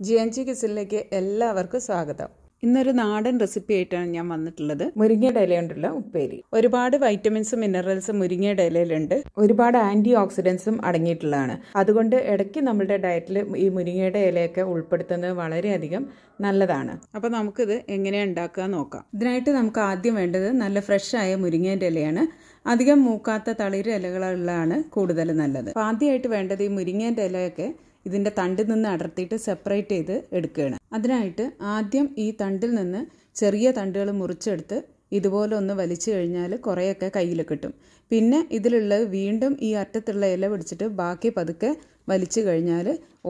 G N G കിസിലേക്ക് എല്ലാവർക്കും സ്വാഗതം. ഇന്നൊരു നാടൻ റെസിപ്പി ആയിട്ടാണ് ഞാൻ വന്നിട്ടുള്ളത്. മുരിങ്ങയുടെ ഇല കൊണ്ടുള്ള ഉപ്പേരി. ഒരുപാട് വൈറ്റമിൻസും മിനറൽസും മുരിങ്ങയുടെ ഇലയിലുണ്ട്. ഒരുപാട് ആന്റി ഓക്സിഡൻസും അടങ്ങിയിട്ടുള്ളതാണ്. അതുകൊണ്ട് ഇടയ്ക്ക് നമ്മുടെ ഡയറ്റിൽ ഈ മുരിങ്ങയുടെ ഇലയൊക്കെ ഉൾപ്പെടുത്തുന്നത് വളരെയധികം നല്ലതാണ്. അപ്പോൾ നമുക്കിത് എങ്ങനെ ഉണ്ടാക്കുക നോക്കാം. ഇതിനായിട്ട് നമുക്ക് ആദ്യം വേണ്ടത് നല്ല ഫ്രഷ് ആയ മുരിങ്ങയുടെ ഇലയാണ്. അധികം മൂക്കാത്ത തളിര് ഇലകളുള്ളതാണ് കൂടുതൽ നല്ലത്. അപ്പോൾ ആദ്യമായിട്ട് വേണ്ടത് ഈ മുരിങ്ങേന്റെ ഇലയൊക്കെ ഇതിന്റെ തണ്ടിൽ നിന്ന് അടർത്തിയിട്ട് സെപ്പറേറ്റ് ചെയ്ത് എടുക്കുകയാണ്. അതിനായിട്ട് ആദ്യം ഈ തണ്ടിൽ നിന്ന് ചെറിയ തണ്ടുകൾ മുറിച്ചെടുത്ത് ഇതുപോലെ ഒന്ന് വലിച്ചു കഴിഞ്ഞാൽ കുറേയൊക്കെ കയ്യിൽ കിട്ടും. പിന്നെ ഇതിലുള്ള വീണ്ടും ഈ അറ്റത്തുള്ള ഇല പിടിച്ചിട്ട് ബാക്കി പതുക്കെ വലിച്ചു കഴിഞ്ഞാൽ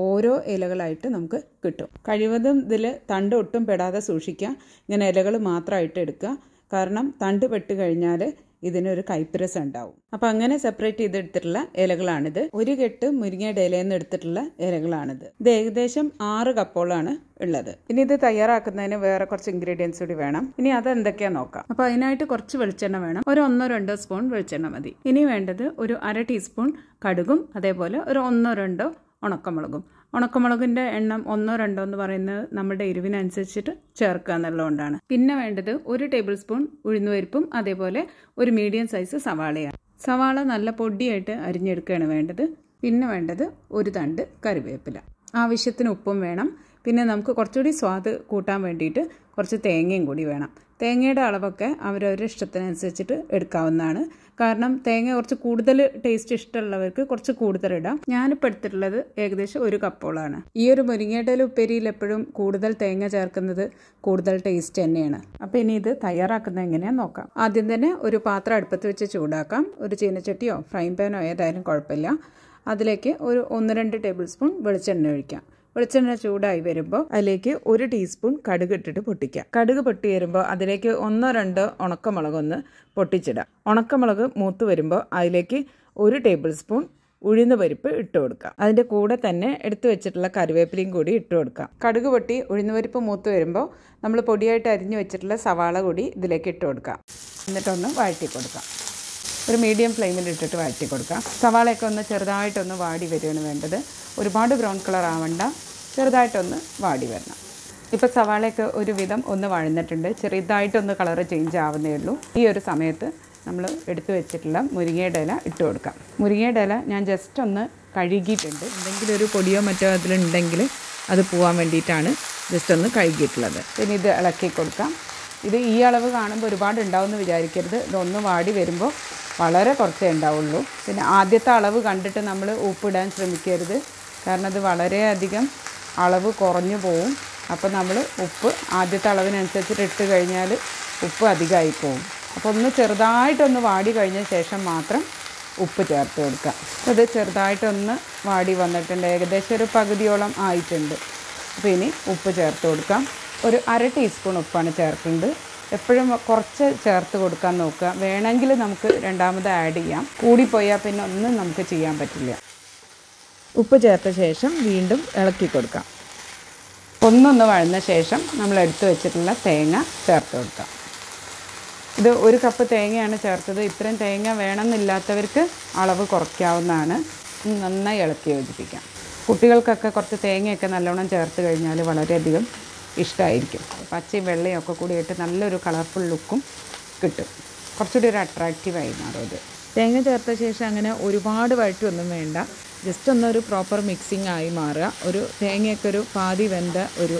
ഓരോ ഇലകളായിട്ട് നമുക്ക് കിട്ടും. കഴിവതും ഇതിൽ തണ്ട് ഒട്ടും പെടാതെ സൂക്ഷിക്കുക. ഇങ്ങനെ ഇലകൾ മാത്രമായിട്ട് എടുക്കുക. കാരണം തണ്ട് പെട്ട് കഴിഞ്ഞാൽ ഇതിനൊരു കൈപ്പരസം ഉണ്ടാവും. അപ്പൊ അങ്ങനെ സെപ്പറേറ്റ് ചെയ്തെടുത്തിട്ടുള്ള ഇലകളാണിത്. ഒരു കെട്ട് മുരിങ്ങയുടെ ഇലയിൽ നിന്ന് എടുത്തിട്ടുള്ള ഇലകളാണിത്. ഇത് ഏകദേശം ആറ് കപ്പോളാണ് ഉള്ളത്. ഇനി ഇത് തയ്യാറാക്കുന്നതിന് വേറെ കുറച്ച് ഇൻഗ്രീഡിയൻസ് കൂടി വേണം. ഇനി അത് എന്തൊക്കെയാ നോക്കാം. അപ്പോൾ അതിനായിട്ട് കുറച്ച് വെളിച്ചെണ്ണ വേണം. ഒരു ഒന്നോ രണ്ടോ സ്പൂൺ വെളിച്ചെണ്ണ മതി. ഇനി വേണ്ടത് ഒരു അര ടീസ്പൂൺ കടുകും അതേപോലെ ഒരു ഒന്നോ രണ്ടോ ഉണക്കമുളകും. ഉണക്കമുളകിന്റെ എണ്ണം ഒന്നോ രണ്ടോ എന്ന് പറയുന്നത് നമ്മുടെ എരിവിനനുസരിച്ചിട്ട് ചേർക്കുക എന്നുള്ളതുകൊണ്ടാണ്. പിന്നെ വേണ്ടത് ഒരു ടേബിൾ സ്പൂൺ ഉഴുന്നുപരിപ്പും അതേപോലെ ഒരു മീഡിയം സൈസ് സവാളയാണ്. സവാള നല്ല പൊടിയായിട്ട് അരിഞ്ഞെടുക്കുകയാണ് വേണ്ടത്. പിന്നെ വേണ്ടത് ഒരു തണ്ട് കറിവേപ്പില. ആവശ്യത്തിന് ഉപ്പും വേണം. പിന്നെ നമുക്ക് കുറച്ചുകൂടി സ്വാദ് കൂട്ടാൻ വേണ്ടിയിട്ട് കുറച്ച് തേങ്ങയും കൂടി വേണം. തേങ്ങയുടെ അളവൊക്കെ അവരവരുടെ ഇഷ്ടത്തിനനുസരിച്ചിട്ട് എടുക്കാവുന്നതാണ്. കാരണം തേങ്ങ കുറച്ച് കൂടുതൽ ടേസ്റ്റ് ഇഷ്ടമുള്ളവർക്ക് കുറച്ച് കൂടുതൽ ഇടാം. ഞാനിപ്പോൾ എടുത്തിട്ടുള്ളത് ഏകദേശം ഒരു കപ്പോളാണ്. ഈ ഒരു മുരിങ്ങയുടെ ഉപ്പേരിയിൽ എപ്പോഴും കൂടുതൽ തേങ്ങ ചേർക്കുന്നത് കൂടുതൽ ടേസ്റ്റ് തന്നെയാണ്. അപ്പോൾ ഇനി ഇത് തയ്യാറാക്കുന്നത് എങ്ങനെയാണെന്ന് നോക്കാം. ആദ്യം തന്നെ ഒരു പാത്രം അടുപ്പത്ത് വെച്ച് ചൂടാക്കാം. ഒരു ചീനച്ചട്ടിയോ ഫ്രൈ പാനോ ഏതായാലും കുഴപ്പമില്ല. അതിലേക്ക് ഒരു ഒന്ന് രണ്ട് ടേബിൾ സ്പൂൺ വെളിച്ചെണ്ണ ഒഴിക്കാം. വെളിച്ചെണ്ണ ചൂടായി വരുമ്പോൾ അതിലേക്ക് ഒരു ടീസ്പൂൺ കടുക് ഇട്ടിട്ട് പൊട്ടിക്കുക കടുക് പൊട്ടി വരുമ്പോൾ അതിലേക്ക് ഒന്നോ രണ്ടോ ഉണക്കമുളകൊന്ന് പൊട്ടിച്ചിടാം. ഉണക്കമുളക് മൂത്ത് വരുമ്പോൾ അതിലേക്ക് ഒരു ടേബിൾ സ്പൂൺ ഉഴുന്ന് പരിപ്പ് ഇട്ട് കൊടുക്കാം. അതിന്റെ കൂടെ തന്നെ എടുത്തു വെച്ചിട്ടുള്ള കറിവേപ്പിലയും കൂടി ഇട്ട് കൊടുക്കാം. കടുക് പൊട്ടി ഉഴുന്ന് പരിപ്പ് മൂത്ത് വരുമ്പോൾ നമ്മൾ പൊടിയായിട്ട് അരിഞ്ഞു വെച്ചിട്ടുള്ള സവാള കൂടി ഇതിലേക്ക് ഇട്ട് കൊടുക്കാം. എന്നിട്ടൊന്ന് വഴറ്റി കൊടുക്കാം. ഒരു മീഡിയം ഫ്ലെയിമിൽ ഇട്ടിട്ട് വഴറ്റി കൊടുക്കാം. സവാളയൊക്കെ ഒന്ന് ചെറുതായിട്ടൊന്ന് വാടി വരികയാണ് വേണ്ടത്. ഒരുപാട് ബ്രൗൺ കളർ ആവണ്ട. ചെറുതായിട്ടൊന്ന് വാടി വരണം. ഇപ്പോൾ സവാളയൊക്കെ ഒരുവിധം ഒന്ന് വഴന്നിട്ടുണ്ട്. ചെറുതായിട്ടൊന്ന് കളറ് ചേഞ്ച് ആവുന്നേ ഉള്ളൂ. ഈ ഒരു സമയത്ത് നമ്മൾ എടുത്തു വെച്ചിട്ടുള്ള മുരിങ്ങയുടെ ഇല ഇട്ട് കൊടുക്കാം. മുരിങ്ങയുടെ ഇല ഞാൻ ജസ്റ്റ് ഒന്ന് കഴുകിയിട്ടുണ്ട്. എന്തെങ്കിലും ഒരു പൊടിയോ മറ്റോ അതിലുണ്ടെങ്കിൽ അത് പോകാൻ വേണ്ടിയിട്ടാണ് ജസ്റ്റ് ഒന്ന് കഴുകിയിട്ടുള്ളത്. പിന്നെ ഇത് ഇളക്കി കൊടുക്കാം. ഇത് ഈ അളവ് കാണുമ്പോൾ ഒരുപാട് ഉണ്ടാവുമെന്ന് വിചാരിക്കരുത്. ഇതൊന്ന് വാടി വരുമ്പോൾ വളരെ കുറച്ചേ ഉണ്ടാവുള്ളൂ. പിന്നെ ആദ്യത്തെ അളവ് കണ്ടിട്ട് നമ്മൾ ഉപ്പിടാൻ ശ്രമിക്കരുത്. കാരണം അത് വളരെയധികം അളവ് കുറഞ്ഞു പോവും. അപ്പോൾ നമ്മൾ ഉപ്പ് ആദ്യത്തെ അളവിനനുസരിച്ചിട്ട് ഇട്ട് കഴിഞ്ഞാൽ ഉപ്പ് അധികമായി പോവും. അപ്പോൾ ഒന്ന് ചെറുതായിട്ടൊന്ന് വാടി കഴിഞ്ഞ ശേഷം മാത്രം ഉപ്പ് ചേർത്ത് കൊടുക്കുക. ഇത് ചെറുതായിട്ടൊന്ന് വാടി വന്നിട്ടുണ്ട്. ഏകദേശം ഒരു പകുതിയോളം ആയിട്ടുണ്ട്. അപ്പോൾ ഇനി ഉപ്പ് ചേർത്ത് കൊടുക്കാം. ഒരു അര ടീസ്പൂൺ ഉപ്പാണ് ചേർക്കുന്നത്. എപ്പോഴും കുറച്ച് ചേർത്ത് കൊടുക്കാൻ നോക്കുക. വേണമെങ്കിൽ നമുക്ക് രണ്ടാമത് ആഡ് ചെയ്യാം. കൂടിപ്പോയാൽ പിന്നെ ഒന്നും നമുക്ക് ചെയ്യാൻ പറ്റില്ല. ഉപ്പ് ചേർത്ത ശേഷം വീണ്ടും ഇളക്കി കൊടുക്കാം. ഒന്നൊന്ന് വഴന്ന ശേഷം നമ്മൾ എടുത്തു വെച്ചിട്ടുള്ള തേങ്ങ ചേർത്ത് കൊടുക്കാം. ഇത് ഒരു കപ്പ് തേങ്ങയാണ് ചേർത്തത്. ഇത്രയും തേങ്ങ വേണമെന്നില്ലാത്തവർക്ക് അളവ് കുറയ്ക്കാവുന്നതാണ്. നന്നായി ഇളക്കി യോജിപ്പിക്കാം. കുട്ടികൾക്കൊക്കെ കുറച്ച് തേങ്ങയൊക്കെ നല്ലോണം ചേർത്ത് കഴിഞ്ഞാൽ വളരെയധികം ഇഷ്ടമായിരിക്കും പച്ചയും വെള്ളയും ഒക്കെ കൂടി ഇട്ട് നല്ലൊരു കളർഫുൾ ലുക്കും കിട്ടും. കുറച്ചുകൂടി ഒരു അട്രാക്റ്റീവായി മാറും അത്. തേങ്ങ ചേർത്ത ശേഷം അങ്ങനെ ഒരുപാട് വഴറ്റൊന്നും വേണ്ട. ജസ്റ്റ് ഒന്നൊരു പ്രോപ്പർ മിക്സിംഗ് ആയി മാറുക. ഒരു തേങ്ങയൊക്കെ ഒരു പാതി വെന്ത ഒരു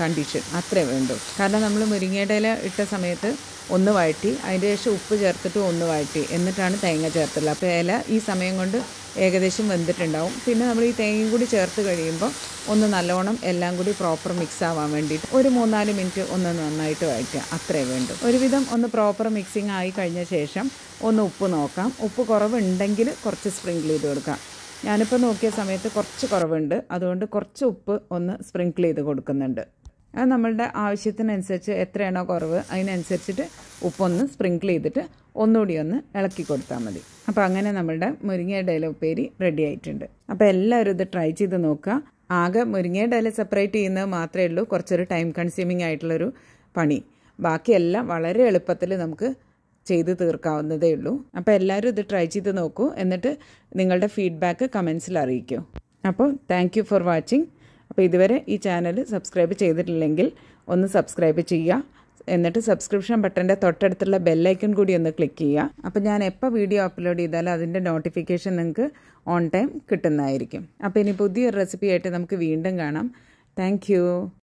കണ്ടീഷൻ. അത്രേ വേണ്ടൂ. കാരണം നമ്മൾ മുരിങ്ങയുടെ ഇല ഇട്ട സമയത്ത് ഒന്ന് വഴറ്റി അതിന്റെ ശേഷം ഉപ്പ് ചേർത്തിട്ട് ഒന്ന് വഴറ്റി. എന്നിട്ടാണ് തേങ്ങ ചേർത്തുള്ളത് അപ്പോൾ ഇല ഈ സമയം കൊണ്ട് ഏകദേശം വെന്തിട്ടുണ്ടാവും. പിന്നെ നമ്മൾ ഈ തേങ്ങയും കൂടി ചേർത്ത് കഴിയുമ്പോൾ ഒന്ന് നല്ലോണം എല്ലാം കൂടി പ്രോപ്പർ മിക്സ് ആവാൻ വേണ്ടിയിട്ട് ഒരു മൂന്നാൽ മിനിറ്റ് ഒന്ന് നന്നായിട്ട് വഴറ്റുക. അത്രേ വേണ്ടു. ഒരുവിധം ഒന്ന് പ്രോപ്പർ മിക്സിംഗ് ആയി കഴിഞ്ഞ ശേഷം ഒന്ന് ഉപ്പ് നോക്കാം. ഉപ്പ് കുറവുണ്ടെങ്കിൽ കുറച്ച് സ്പ്രിങ്കിൾ ചെയ്ത് കൊടുക്കാം. ഞാനിപ്പോൾ നോക്കിയ സമയത്ത് കുറച്ച് കുറവുണ്ട്. അതുകൊണ്ട് കുറച്ച് ഉപ്പ് ഒന്ന് സ്പ്രിങ്കിൾ ചെയ്ത് കൊടുക്കുന്നുണ്ട്. അത് നമ്മളുടെ ആവശ്യത്തിനനുസരിച്ച് എത്രയാണോ കുറവ് അതിനനുസരിച്ചിട്ട് ഉപ്പൊന്ന് സ്പ്രിങ്കിൾ ചെയ്തിട്ട് ഒന്നുകൂടി ഒന്ന് ഇളക്കി കൊടുത്താൽ മതി. അപ്പോൾ അങ്ങനെ നമ്മളുടെ മുരിങ്ങയുടെ ഇല ഉപ്പേരി റെഡി ആയിട്ടുണ്ട്. അപ്പോൾ എല്ലാവരും ഇത് ട്രൈ ചെയ്ത് നോക്കുക. ആകെ മുരിങ്ങയുടെ ഇല സെപ്പറേറ്റ് ചെയ്യുന്നത് മാത്രമേ ഉള്ളൂ. കുറച്ചൊരു ടൈം കൺസ്യൂമിങ് ആയിട്ടുള്ളൊരു പണി. ബാക്കിയെല്ലാം വളരെ എളുപ്പത്തിൽ നമുക്ക് ചെയ്ത് തീർക്കാവുന്നതേ ഉള്ളൂ. അപ്പോൾ എല്ലാവരും ഇത് ട്രൈ ചെയ്ത് നോക്കൂ. എന്നിട്ട് നിങ്ങളുടെ ഫീഡ്ബാക്ക് കമൻസിൽ അറിയിക്കൂ. അപ്പോൾ താങ്ക് ഫോർ വാച്ചിങ് അപ്പോൾ ഇതുവരെ ഈ ചാനൽ സബ്സ്ക്രൈബ് ചെയ്തിട്ടില്ലെങ്കിൽ ഒന്ന് സബ്സ്ക്രൈബ് ചെയ്യുക. എന്നിട്ട് സബ്സ്ക്രിപ്ഷൻ ബട്ടന്റെ തൊട്ടടുത്തുള്ള ബെല്ലൈക്കൺ കൂടി ഒന്ന് ക്ലിക്ക് ചെയ്യുക. അപ്പോൾ ഞാൻ എപ്പോൾ വീഡിയോ അപ്ലോഡ് ചെയ്താലും അതിന്റെ നോട്ടിഫിക്കേഷൻ നിങ്ങൾക്ക് ഓൺ ടൈം കിട്ടുന്നതായിരിക്കും. അപ്പോൾ ഇനി പുതിയൊരു റെസിപ്പി ആയിട്ട് നമുക്ക് വീണ്ടും കാണാം. താങ്ക്